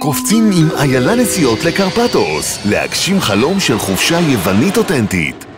קופצים עם איילה נסיעות לקרפטוס, להגשים חלום של חופשה יוונית אותנטית.